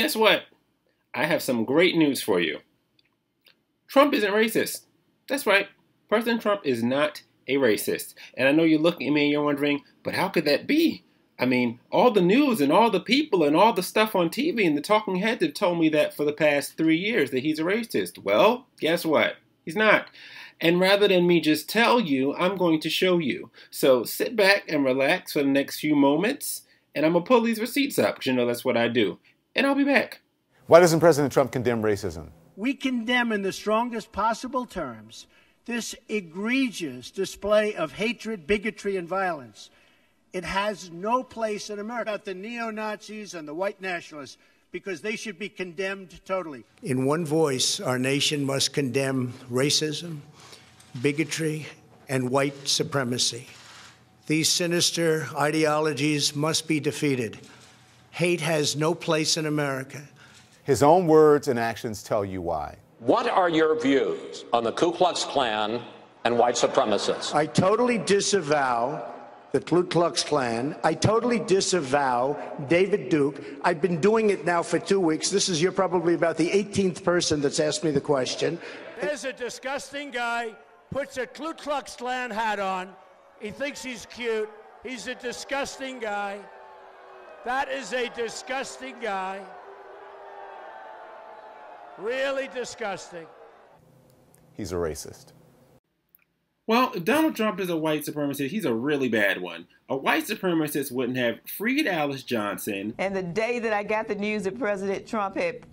guess what? I have some great news for you. Trump isn't racist. That's right. President Trump is not a racist. And I know you're looking at me and you're wondering, but how could that be? I mean, all the news and all the people and all the stuff on TV and the talking heads have told me that for the past three years that he's a racist. Well, guess what? He's not. And rather than me just tell you, I'm going to show you. So sit back and relax for the next few moments, and I'm going to pull these receipts up because you know that's what I do. And I'll be back. Why doesn't President Trump condemn racism? We condemn in the strongest possible terms this egregious display of hatred, bigotry, and violence. It has no place in America. About the neo Nazis and the white nationalists, because they should be condemned totally. In one voice, our nation must condemn racism, bigotry, and white supremacy. These sinister ideologies must be defeated. Hate has no place in America. His own words and actions tell you why. What are your views on the Ku Klux Klan and white supremacists? I totally disavow the Ku Klux Klan. I totally disavow David Duke. I've been doing it now for two weeks. This is you're probably about the 18th person that's asked me the question. There's a disgusting guy puts a Ku Klux Klan hat on. He thinks he's cute. He's a disgusting guy. That is a disgusting guy. Really disgusting. He's a racist. Well, Donald Trump is a white supremacist, he's a really bad one. A white supremacist wouldn't have freed Alice Johnson. And the day that I got the news that President Trump had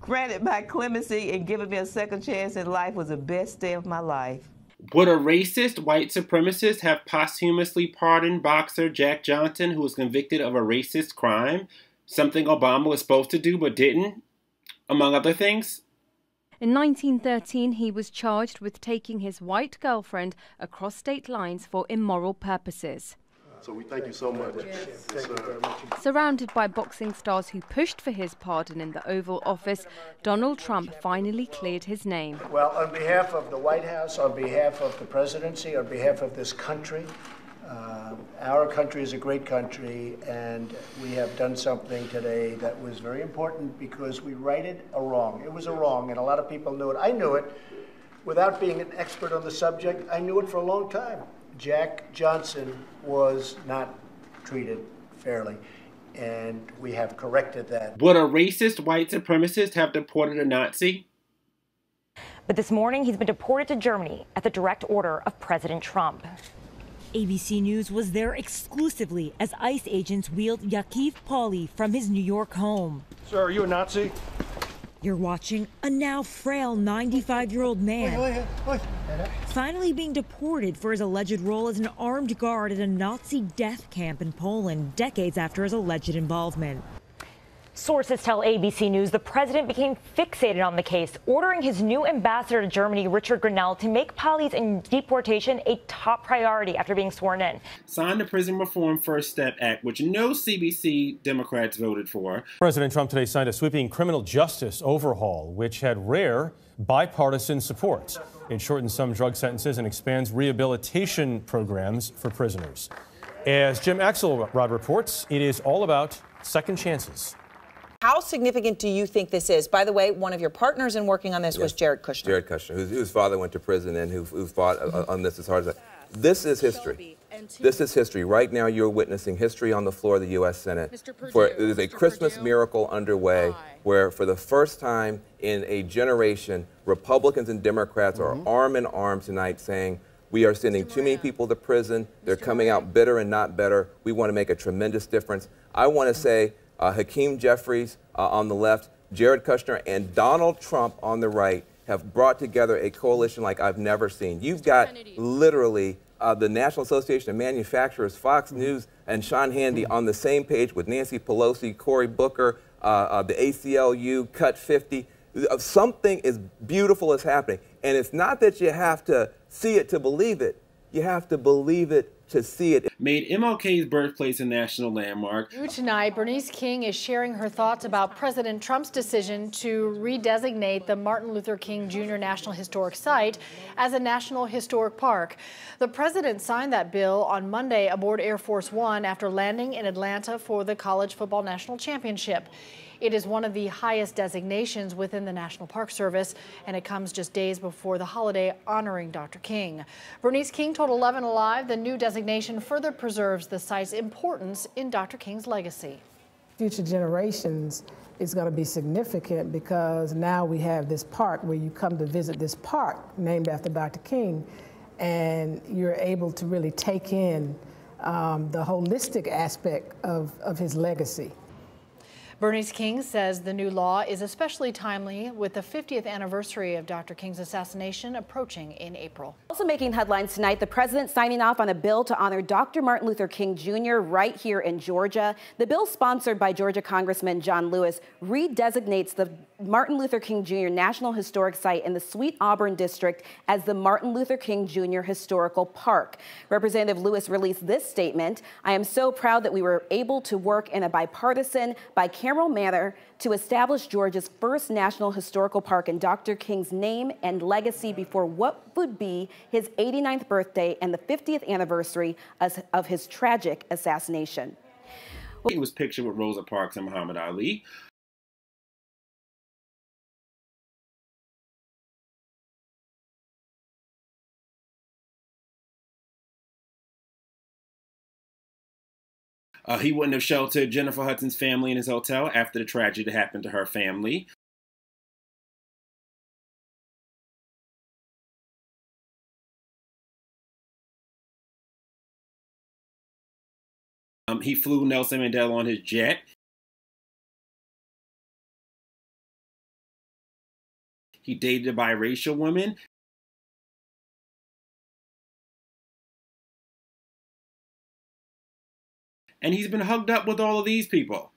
granted my clemency and given me a second chance in life was the best day of my life. Would a racist white supremacist have posthumously pardoned boxer Jack Johnson, who was convicted of a racist crime? Something Obama was supposed to do but didn't, among other things? In 1913, he was charged with taking his white girlfriend across state lines for immoral purposes. So we thank you so much. Yes. Yes, Surrounded by boxing stars who pushed for his pardon in the Oval Office, Donald Trump finally cleared his name. Well, on behalf of the White House, on behalf of the presidency, on behalf of this country, uh, our country is a great country, and we have done something today that was very important because we righted a wrong. It was a wrong, and a lot of people knew it. I knew it without being an expert on the subject. I knew it for a long time. Jack Johnson was not treated fairly, and we have corrected that. Would a racist white supremacist have deported a Nazi? But this morning, he's been deported to Germany at the direct order of President Trump. ABC News was there exclusively as ICE agents wheeled Jakiw Palij from his New York home. Sir, are you a Nazi? You're watching a now frail 95 year old man finally being deported for his alleged role as an armed guard at a Nazi death camp in Poland decades after his alleged involvement. Sources tell ABC News the president became fixated on the case, ordering his new ambassador to Germany, Richard Grenell, to make Palij's deportation a top priority after being sworn in. Signed the Prison Reform First Step Act, which no CBC Democrats voted for. President Trump today signed a sweeping criminal justice overhaul, which had rare bipartisan support. It shortens some drug sentences and expands rehabilitation programs for prisoners. As Jim Axelrod reports, it is all about second chances. How significant do you think this is? By the way, one of your partners in working on this yes. was Jared Kushner. Jared Kushner, whose, whose, father went to prison and who, who fought mm-hmm. on this as hard as that. This is history. This is history. Right now, you're witnessing history on the floor of the U.S. Senate. Perdue, for it is a Mr. Christmas Perdue, miracle underway, why? where for the first time in a generation, Republicans and Democrats mm-hmm. are arm in arm tonight, saying we are sending too many people to prison. They're Mr. coming out bitter and not better. We want to make a tremendous difference. I want to say uh, Hakeem Jeffries uh, on the left, Jared Kushner, and Donald Trump on the right have brought together a coalition like I've never seen. You've got literally uh, the National Association of Manufacturers, Fox mm-hmm. News, and Sean Hannity on the same page with Nancy Pelosi, Cory Booker, uh, uh, the ACLU, Cut 50. Uh, something as beautiful is happening. And it's not that you have to see it to believe it. You have to believe it to see it. Made MLK's birthplace a national landmark. Tonight, Bernice King is sharing her thoughts about President Trump's decision to redesignate the Martin Luther King Jr. National Historic Site as a National Historic Park. The president signed that bill on Monday aboard Air Force One after landing in Atlanta for the College Football National Championship. It is one of the highest designations within the National Park Service, and it comes just days before the holiday honoring Dr. King. Bernice King told 11 Alive the new designation further preserves the site's importance in Dr. King's legacy. Future generations is going to be significant because now we have this park where you come to visit this park named after Dr. King, and you're able to really take in um, the holistic aspect of, of his legacy. Bernice King says the new law is especially timely with the 50th anniversary of Dr. King's assassination approaching in April. Also making headlines tonight, the president signing off on a bill to honor Dr. Martin Luther King Jr. right here in Georgia. The bill, sponsored by Georgia Congressman John Lewis, redesignates the Martin Luther King Jr. National Historic Site in the Sweet Auburn District as the Martin Luther King Jr. Historical Park. Representative Lewis released this statement I am so proud that we were able to work in a bipartisan, bicameral manner to establish Georgia's first national historical park in Dr. King's name and legacy before what would be his 89th birthday and the 50th anniversary of his tragic assassination. He was pictured with Rosa Parks and Muhammad Ali. Uh, he wouldn't have sheltered Jennifer Hudson's family in his hotel after the tragedy that happened to her family. Um, he flew Nelson Mandela on his jet. He dated a biracial woman. And he's been hugged up with all of these people.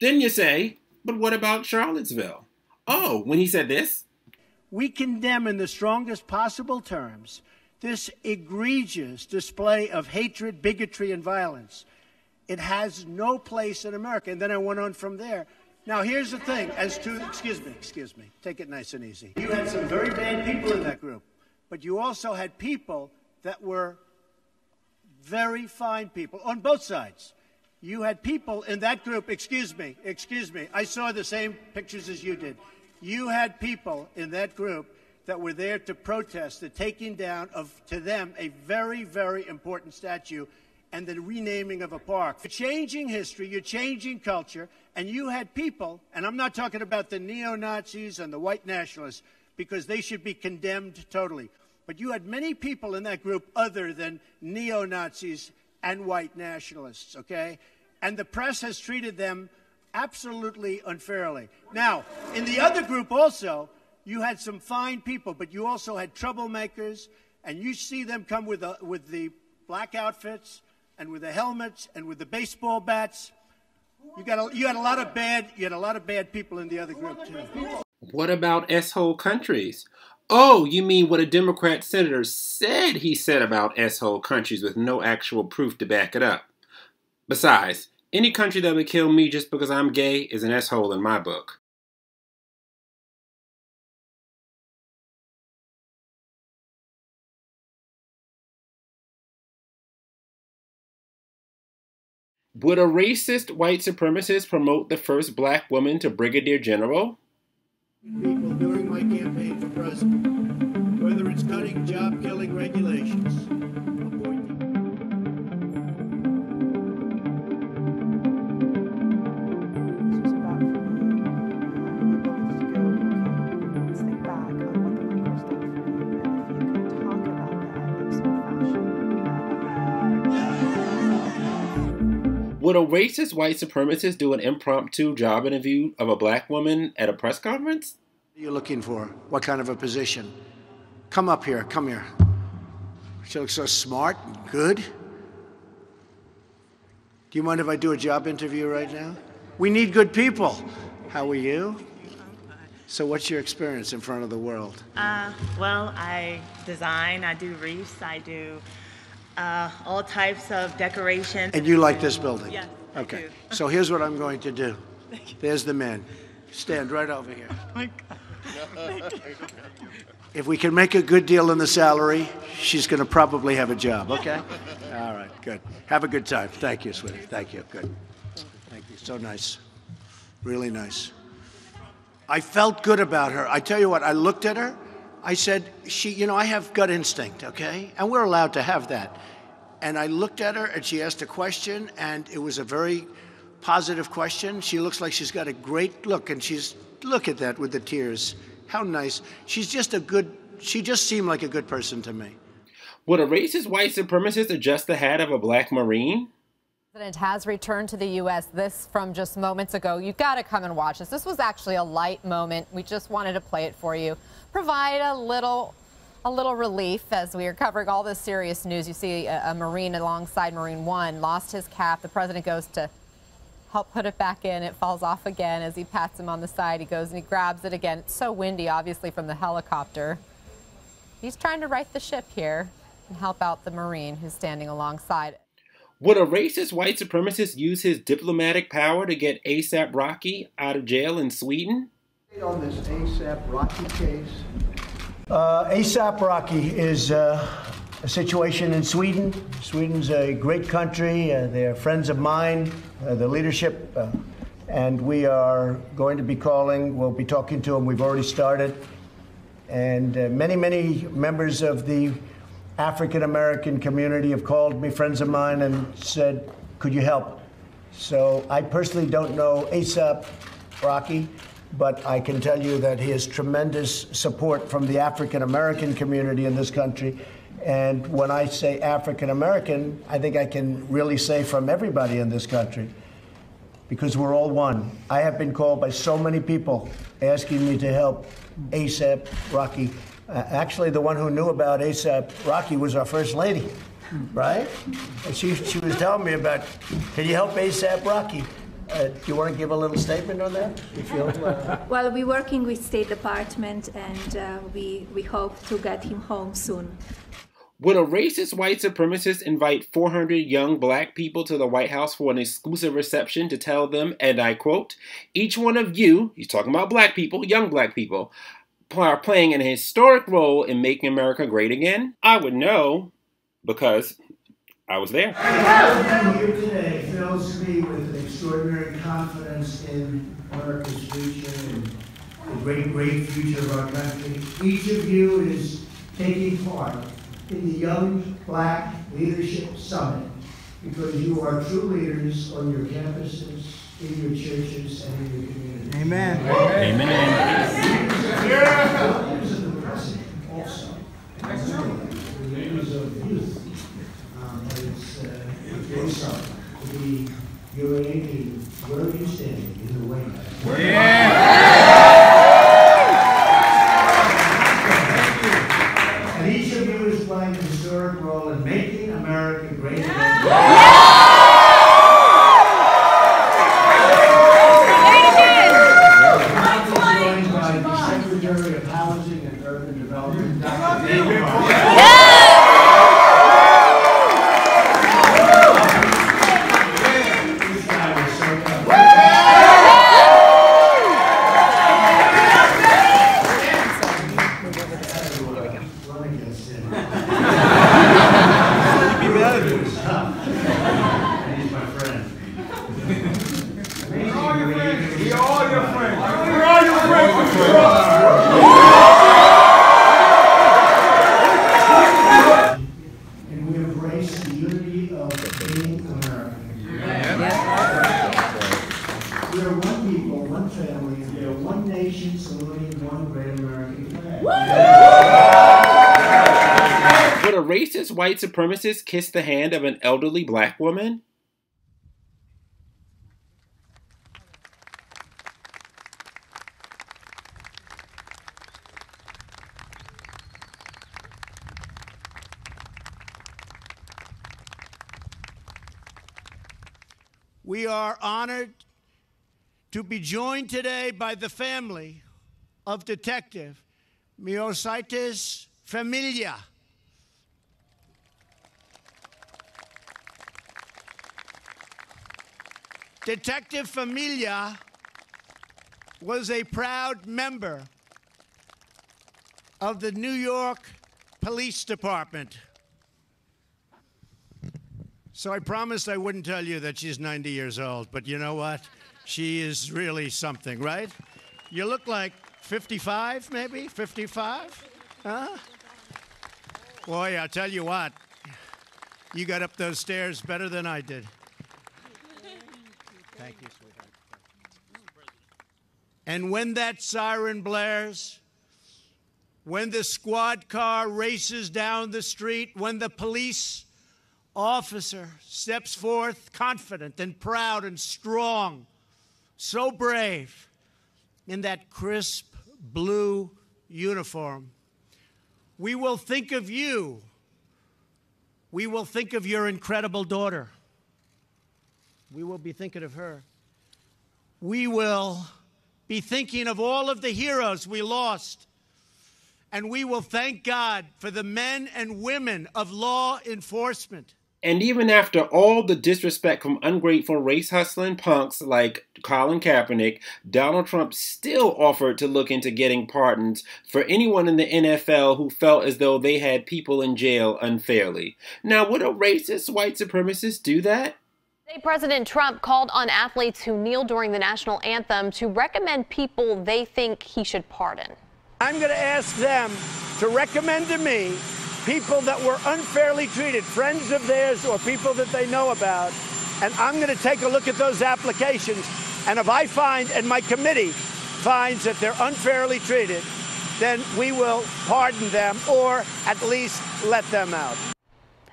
Then you say, but what about Charlottesville? Oh, when he said this? We condemn in the strongest possible terms this egregious display of hatred, bigotry, and violence. It has no place in America. And then I went on from there. Now, here's the thing as to, excuse me, excuse me, take it nice and easy. You had some very bad people in that group, but you also had people that were very fine people on both sides. You had people in that group, excuse me, excuse me, I saw the same pictures as you did. You had people in that group that were there to protest the taking down of, to them, a very, very important statue and the renaming of a park. You're changing history, you're changing culture, and you had people, and I'm not talking about the neo Nazis and the white nationalists, because they should be condemned totally. But you had many people in that group other than neo Nazis and white nationalists, okay? And the press has treated them absolutely unfairly. Now, in the other group also, you had some fine people, but you also had troublemakers, and you see them come with, the with the black outfits and with the helmets and with the baseball bats. You, got a, you had a lot of bad you had a lot of bad people in the other group too. What about S-hole countries? Oh, you mean what a Democrat senator said he said about S-hole countries with no actual proof to back it up. Besides, any country that would kill me just because I'm gay is an S-hole in my book. Would a racist white supremacist promote the first black woman to brigadier general? People during my campaign for president, whether it's cutting job killing regulations, a racist white supremacist do an impromptu job interview of a black woman at a press conference? What are you looking for? What kind of a position? Come up here. Come here. She looks so smart and good. Do you mind if I do a job interview right now? We need good people. How are you? So, what's your experience in front of the world? Uh, well, I design, I do reefs, I do uh, all types of decoration. And you like this building? Yes. I Okay. do. So, here's what I'm going to do. There's the man. Stand right over here. If we can make a good deal in the salary, she's going to probably have a job, okay? All right, good. Have a good time. Thank you, sweetie. Thank you. Good. Thank you. So nice. Really nice. I felt good about her. I tell you what, I looked at her. I said, she, you know, I have gut instinct, okay? And we're allowed to have that. And I looked at her and she asked a question, and it was a very positive question. She looks like she's got a great look, and she's, look at that with the tears. How nice. She's just a good, she just seemed like a good person to me. Would a racist white supremacist adjust the hat of a black Marine? President has returned to the U.S. This from just moments ago. You've got to come and watch this. This was actually a light moment. We just wanted to play it for you, provide a little, a little relief as we are covering all this serious news. You see a, a Marine alongside Marine One lost his cap. The president goes to help put it back in. It falls off again as he pats him on the side. He goes and he grabs it again. It's so windy, obviously, from the helicopter. He's trying to right the ship here and help out the Marine who's standing alongside. Would a racist white supremacist use his diplomatic power to get ASAP Rocky out of jail in Sweden? On this ASAP Rocky case. Uh, ASAP Rocky is uh, a situation in Sweden. Sweden's a great country. Uh, they're friends of mine, uh, the leadership, uh, and we are going to be calling. We'll be talking to them. We've already started. And uh, many, many members of the African American community have called me, friends of mine, and said, Could you help? So I personally don't know ASAP Rocky, but I can tell you that he has tremendous support from the African American community in this country. And when I say African American, I think I can really say from everybody in this country because we're all one. I have been called by so many people asking me to help ASAP Rocky. Uh, actually, the one who knew about ASAP Rocky was our first lady, right? And she, she was telling me about, can you help ASAP Rocky? Uh, do you want to give a little statement on that? You feel, uh, Well, we're working with State Department, and uh, we we hope to get him home soon. Would a racist white supremacist invite 400 young black people to the White House for an exclusive reception to tell them, and I quote, each one of you, he's talking about black people, young black people, are playing an historic role in making America great again? I would know because I was there. Everyone here today fills me with an extraordinary confidence in America's future and the great, great future of our country. Each of you is taking part in the Young Black Leadership Summit because you are true leaders on your campuses, in your churches, and in your communities. Amen. Amen. Yeah. Leaders of the president also. Leaders of youth. Um, but it's, uh, it's to be urinating, where are standing in the way? And each of you is playing a historic role in making America great again. Joined by the Secretary of Housing and Urban Development, Dr. David Barr. This guy was so tough. Run against him. He'd be mad at you. He's tough. And he's my friend. We're all your friends. We're all your friends. We're all your friends. And we embrace the unity of being American. We are one people, one family, we are one nation saluting one great American flag. Would a racist white supremacist kiss the hand of an elderly black woman? We are honored to be joined today by the family of Detective Miosotis Familia. Detective Familia was a proud member of the New York Police Department. So I promised I wouldn't tell you that she's 90 years old, but you know what? She is really something, right? You look like 55, maybe? 55? Huh? Boy, I'll tell you what, you got up those stairs better than I did. Thank you, sweetheart. And when that siren blares, when the squad car races down the street, when the police officer steps forth confident and proud and strong, so brave in that crisp blue uniform, we will think of you. We will think of your incredible daughter. We will be thinking of her. We will be thinking of all of the heroes we lost. And we will thank God for the men and women of law enforcement. And even after all the disrespect from ungrateful race hustling punks like Colin Kaepernick, Donald Trump still offered to look into getting pardons for anyone in the NFL who felt as though they had people in jail unfairly. Now, would a racist white supremacist do that? Today, President Trump called on athletes who kneel during the national anthem to recommend people they think he should pardon. I'm going to ask them to recommend to me people that were unfairly treated, friends of theirs or people that they know about. And I'm going to take a look at those applications. And if I find, and my committee finds that they're unfairly treated, then we will pardon them or at least let them out.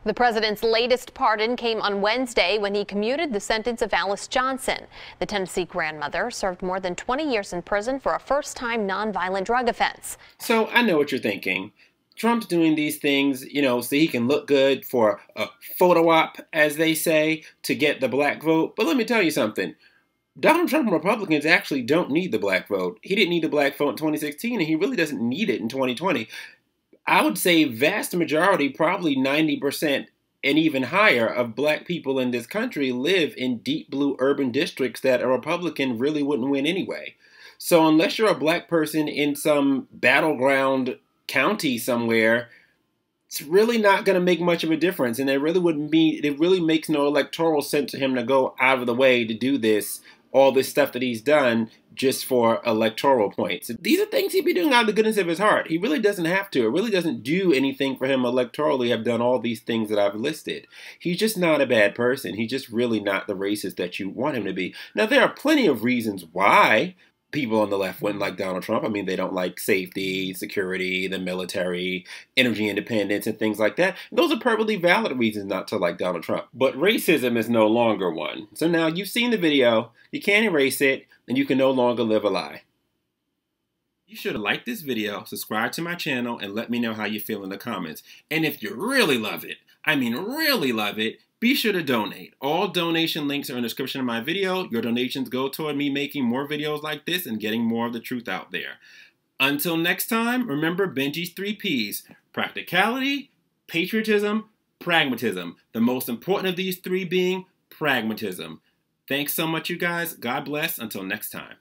The president's latest pardon came on Wednesday when he commuted the sentence of Alice Johnson. The Tennessee grandmother served more than 20 years in prison for a first time nonviolent drug offense. So I know what you're thinking. Trump's doing these things, you know, so he can look good for a photo op, as they say, to get the black vote. But let me tell you something. Donald Trump and Republicans actually don't need the black vote. He didn't need the black vote in 2016, and he really doesn't need it in 2020. I would say vast majority, probably 90% and even higher of black people in this country live in deep blue urban districts that a Republican really wouldn't win anyway. So unless you're a black person in some battleground county somewhere, it's really not going to make much of a difference. And it really wouldn't be, it really makes no electoral sense to him to go out of the way to do this all this stuff that he's done just for electoral points. These are things he'd be doing out of the goodness of his heart. He really doesn't have to. It really doesn't do anything for him electorally. I've done all these things that I've listed. He's just not a bad person. He's just really not the racist that you want him to be. Now there are plenty of reasons why people on the left wouldn't like Donald Trump. I mean, they don't like safety, security, the military, energy independence, and things like that. Those are perfectly valid reasons not to like Donald Trump. But racism is no longer one. So now you've seen the video, you can't erase it, and you can no longer live a lie. You should liked this video, subscribe to my channel, and let me know how you feel in the comments. And if you really love it, I mean really love it, be sure to donate. All donation links are in the description of my video. Your donations go toward me making more videos like this and getting more of the truth out there. Until next time, remember Benji's three P's. Practicality, patriotism, pragmatism. The most important of these three being pragmatism. Thanks so much, you guys. God bless. Until next time.